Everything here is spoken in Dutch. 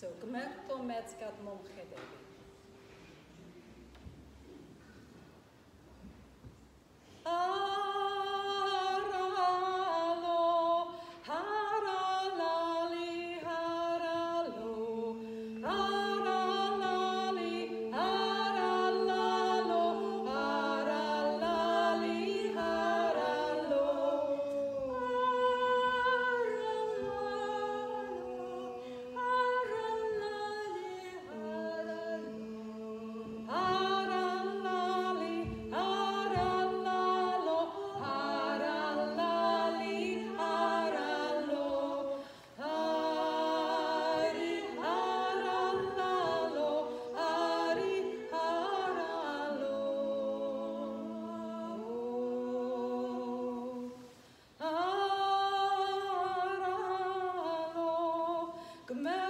Zo, gmerto met kat mom. gemerkt.